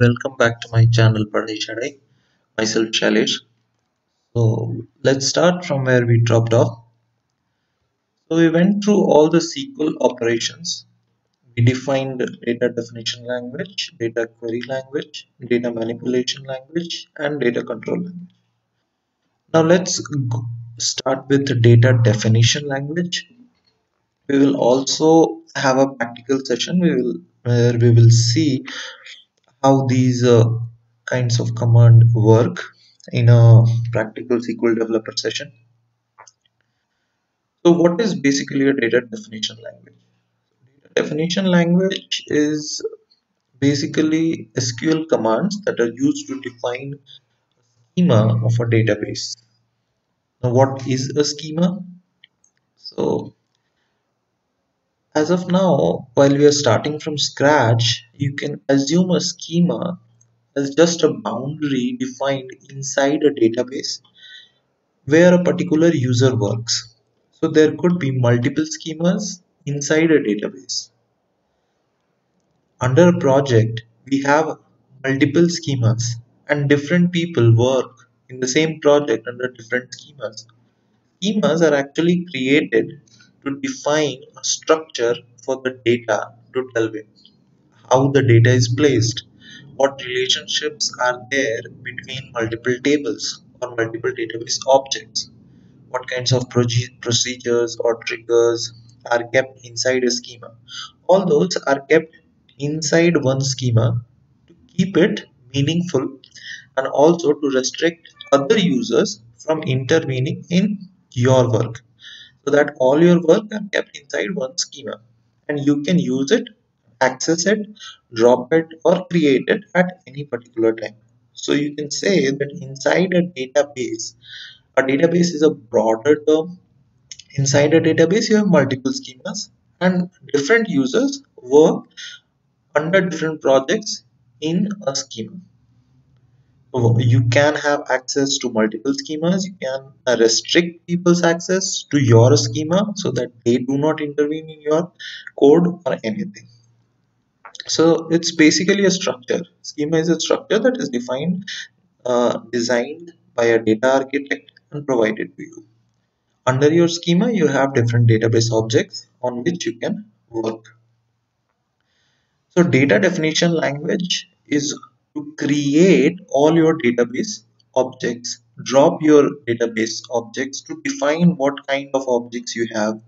welcome back to my channel Padai Myself Shailesh. So let's start from where we dropped off. So we went through all the SQL operations. We defined data definition language, data query language, data manipulation language, and data control language. Now let's start with the data definition language. We will also have a practical session we will, where we will see how these uh, kinds of command work in a practical SQL developer session. So what is basically a data definition language? Data definition language is basically SQL commands that are used to define schema of a database. Now what is a schema? So as of now, while we are starting from scratch, you can assume a schema as just a boundary defined inside a database where a particular user works. So there could be multiple schemas inside a database. Under a project, we have multiple schemas and different people work in the same project under different schemas. Schemas are actually created to define a structure for the data to tell me how the data is placed, what relationships are there between multiple tables or multiple database objects, what kinds of procedures or triggers are kept inside a schema. All those are kept inside one schema to keep it meaningful and also to restrict other users from intervening in your work so that all your work are kept inside one schema. And you can use it access it drop it or create it at any particular time. So you can say that inside a database a database is a broader term. Inside a database you have multiple schemas and different users work under different projects in a schema you can have access to multiple schemas. You can restrict people's access to your schema so that they do not intervene in your code or anything. So it's basically a structure. Schema is a structure that is defined uh, designed by a data architect and provided to you. Under your schema you have different database objects on which you can work. So data definition language is to create all your database objects drop your database objects to define what kind of objects you have.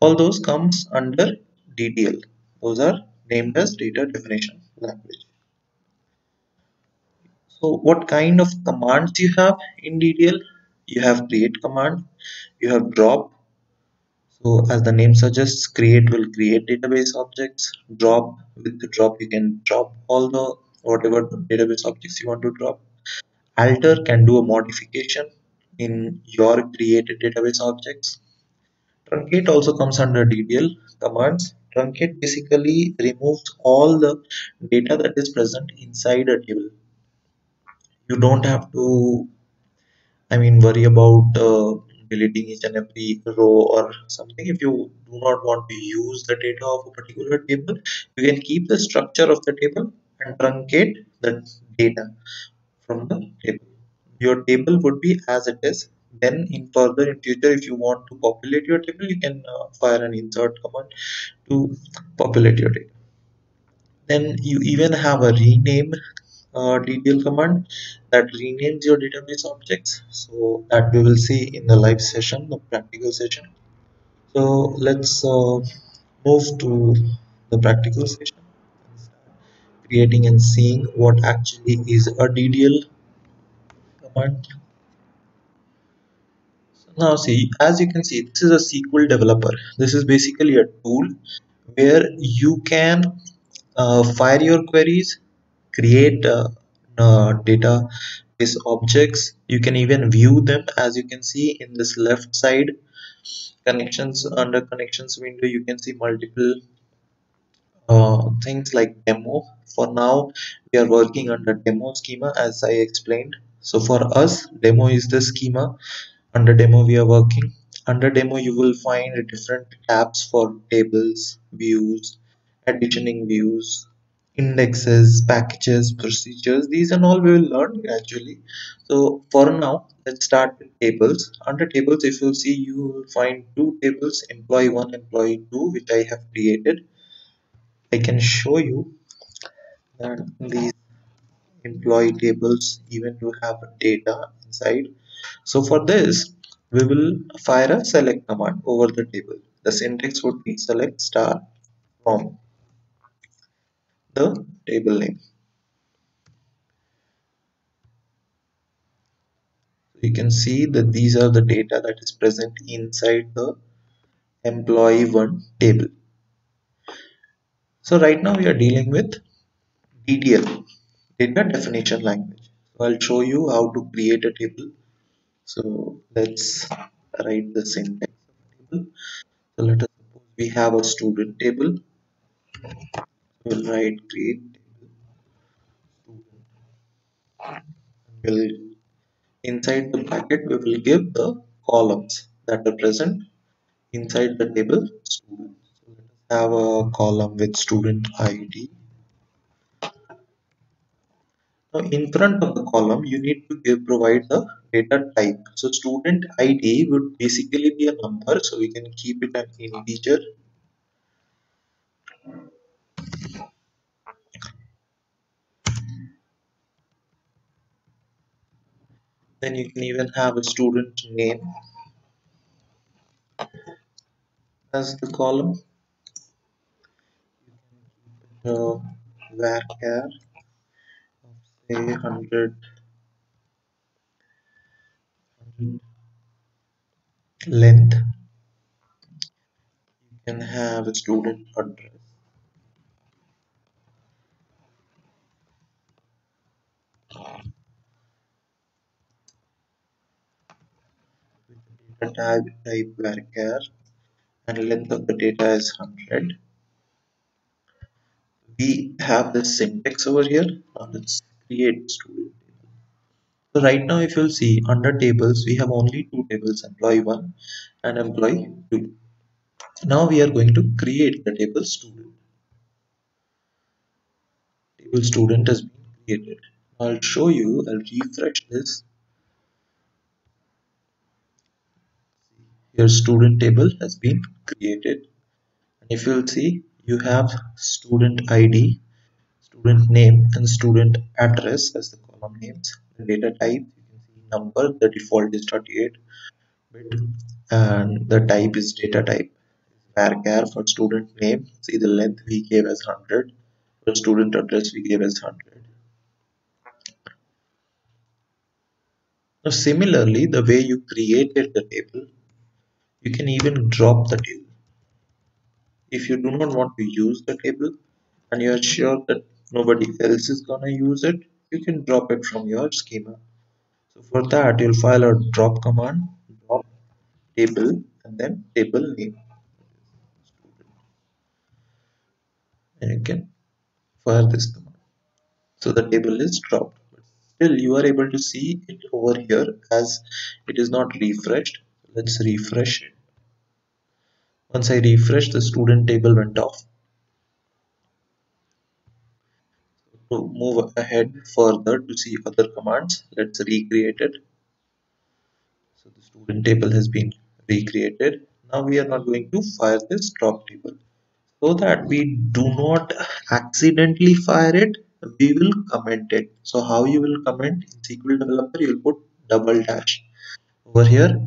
All those comes under DDL those are named as data definition language. So what kind of commands you have in DDL you have create command you have drop. So as the name suggests create will create database objects. Drop with the drop you can drop all the whatever database objects you want to drop. Alter can do a modification in your created database objects. Truncate also comes under DDL commands. Truncate basically removes all the data that is present inside a table. You don't have to, I mean, worry about uh, deleting each and every row or something. If you do not want to use the data of a particular table, you can keep the structure of the table and truncate the data from the table. Your table would be as it is. Then in further in future, if you want to populate your table, you can uh, fire an insert command to populate your table. Then you even have a rename uh, DDL command that renames your database objects. So that we will see in the live session, the practical session. So let's uh, move to the practical session creating and seeing what actually is a DDL command. So now see, as you can see, this is a SQL developer. This is basically a tool where you can uh, fire your queries, create uh, uh, objects. You can even view them as you can see in this left side connections under connections window you can see multiple uh, things like demo for now we are working under demo schema as I explained so for us demo is the schema under demo we are working under demo you will find different tabs for tables views editioning views indexes, packages, procedures. These and all we will learn gradually. So for now, let's start with tables. Under tables, if you see, you will find two tables, employee one, employee two, which I have created. I can show you that these employee tables even do have data inside. So for this, we will fire a select command over the table. The syntax would be select star from the table name. you can see that these are the data that is present inside the employee one table. So right now we are dealing with DDL, data definition language. So I'll show you how to create a table. So let's write the syntax of table. So let us suppose we have a student table. We'll write create table. We'll inside the bracket we will give the columns that are present inside the table. Have a column with student ID. Now in front of the column you need to give provide the data type. So student ID would basically be a number so we can keep it an integer. Then you can even have a student name as the column. You can keep it uh, varchar of say 100, 100 length. You can have a student address. With the data type, type varchar and length of the data is 100 we have the syntax over here. Now let's create student table. So right now if you'll see under tables we have only two tables employee 1 and employee 2 now we are going to create the table student. Table student has been created. I'll show you I'll refresh this. Your student table has been created. And if you'll see you have student id student name and student address as the column names. The data type you can see number the default is 38 bit and the type is data type. Varchar for student name see the length we gave as 100 for student address we gave as 100 now similarly the way you created the table you can even drop the table if you do not want to use the table and you are sure that nobody else is gonna use it you can drop it from your schema. So for that you'll file a drop command drop table and then table name. And you can fire this command. So the table is dropped. But still you are able to see it over here as it is not refreshed. Let's refresh it once I refresh the student table went off. To move ahead further to see other commands. Let's recreate it. So the student table has been recreated. Now we are not going to fire this drop table. So that we do not accidentally fire it we will comment it. So how you will comment? In sql developer you will put double dash over here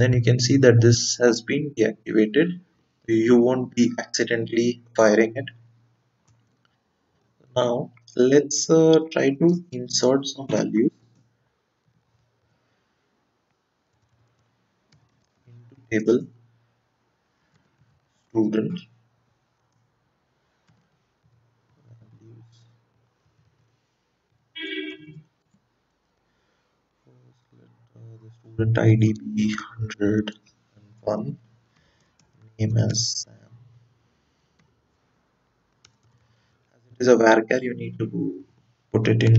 then you can see that this has been deactivated. You won't be accidentally firing it. Now let's uh, try to insert some values into table. Student values first let student id be 101 name as sam. As it is a varchar you need to put it in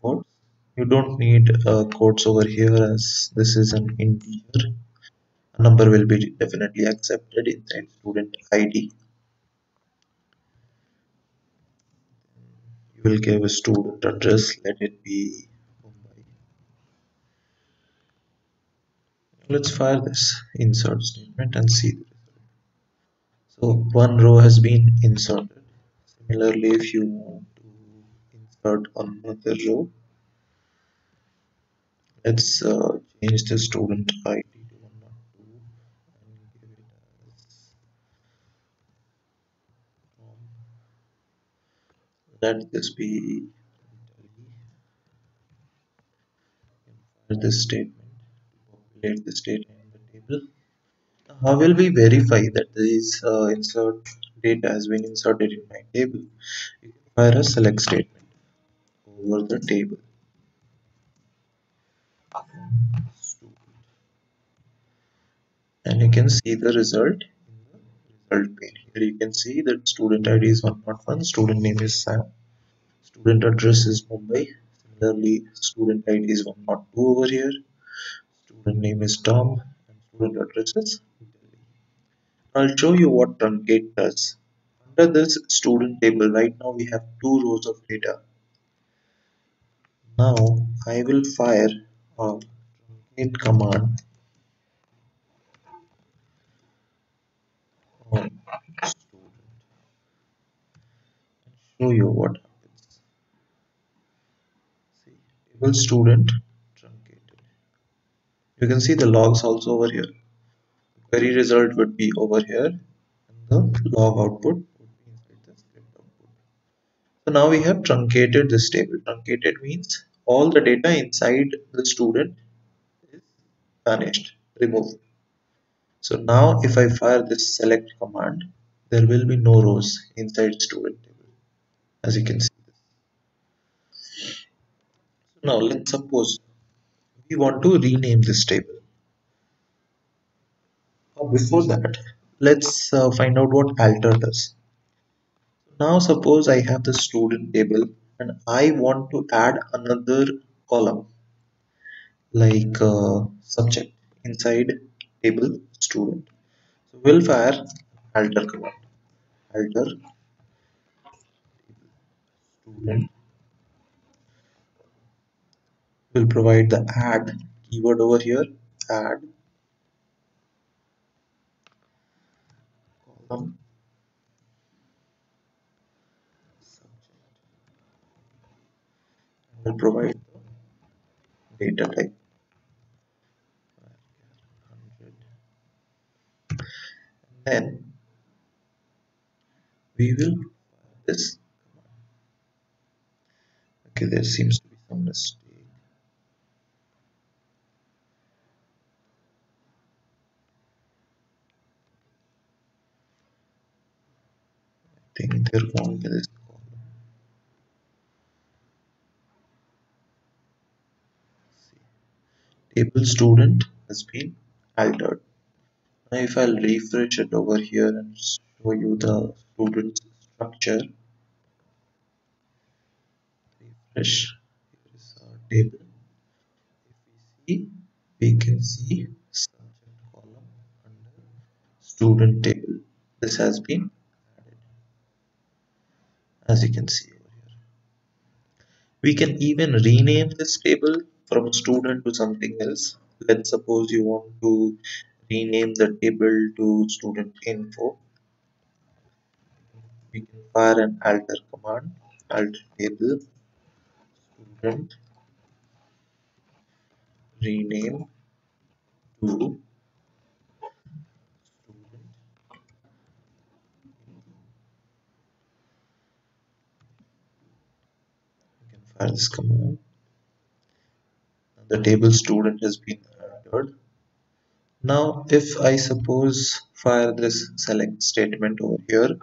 quotes you don't need uh, quotes over here as this is an integer. A number will be definitely accepted inside student id you will give a student address. Let it be Mumbai let's fire this insert statement and see. The result so one row has been inserted. Similarly if you want to insert another row let's uh, change the student id to 102 and give it as let this be this statement populate the data in the table how will we verify that this uh, insert data has been inserted in my table you can fire a select statement over the table and you can see the result in the result pane. Here you can see that student ID is 101, student name is Sam, student address is Mumbai. Similarly, student ID is 102 over here, student name is Tom, and student address is Delhi. I'll show you what truncate does. Under this student table, right now we have two rows of data. Now I will fire a truncate command on student and show you what happens. See, table student. You can see the logs also over here. The query result would be over here and the log output would be inside the script output. So now we have truncated this table. Truncated means all the data inside the student is vanished, removed. So now if I fire this select command, there will be no rows inside student table, as you can see. So now let's suppose we want to rename this table. before that, let's uh, find out what alter does. Now suppose I have the student table and I want to add another column like uh, subject inside table student. So we'll fire alter command. Alter student will provide the add keyword over here. Add column will provide the data type. then we will this okay there seems to be some mistake I table student has been altered. Now if I'll refresh it over here and show you the student structure. Refresh. Here is our table. If we see we can see subject column under student table. This has been as you can see over here. We can even rename this table from student to something else. Let's suppose you want to rename the table to student info. We can fire an alter command alter table student rename to this command the table student has been entered now if I suppose fire this select statement over here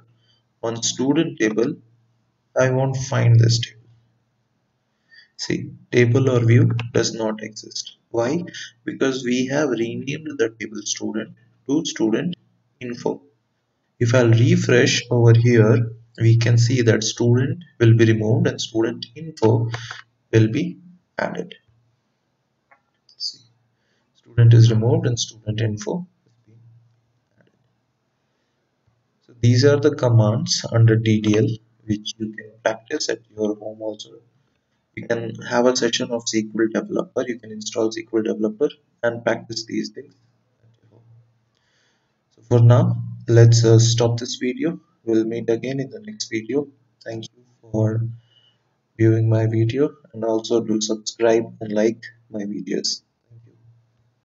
on student table I won't find this table. See table or view does not exist. Why? Because we have renamed the table student to student info. If I'll refresh over here we can see that student will be removed and student info will be added see student is removed and student info added so these are the commands under DDL which you can practice at your home also. You can have a session of SQL Developer. You can install SQL Developer and practice these things at your home. So for now, let's uh, stop this video. We'll meet again in the next video. Thank you for viewing my video and also do subscribe and like my videos.